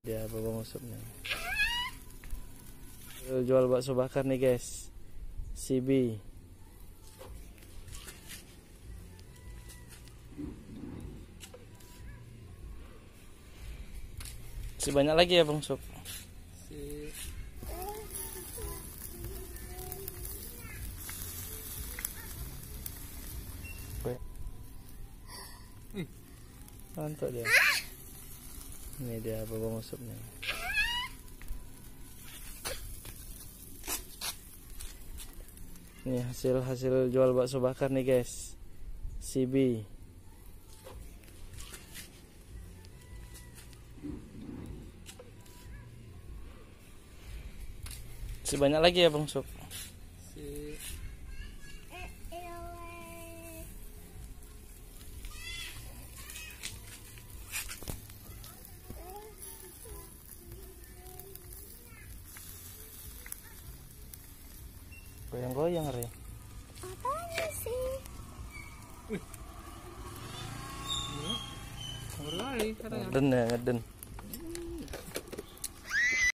dia bawa masuknya jual bakso bakar nih guys. CB masih banyak lagi ya bang Sob si mantap dia ini dia bawa masuknya ini hasil hasil jual bakso bakar nih guys. CB masih banyak lagi ya bang si goyang-goyang Re. Apanya sih? berlari katanya. Ngeden ya ngeden